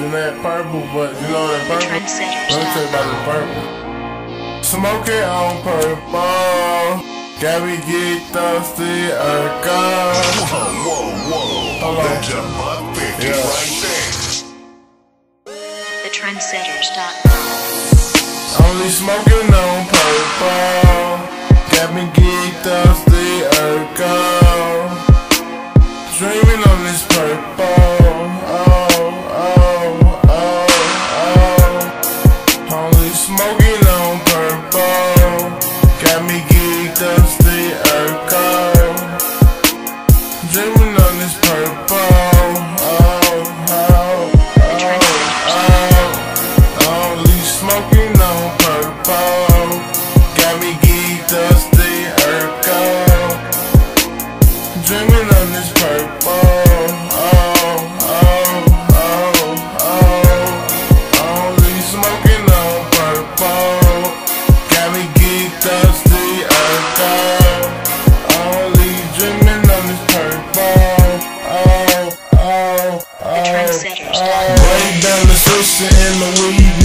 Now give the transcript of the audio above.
than that purple, but you know that purple. Let me tell you about the purple. Smoking on purple. Got me get thirsty, uh, go. Whoa, whoa, whoa. Hold on. That's your butt Yeah. right there. TheTrendsetters.com. Only smoking on purple. This purple. Oh, oh, oh, oh. Only smoking on purple. Got me geeked dusty, Urkel. Dreaming on this purple. Lay down the switch in the weed,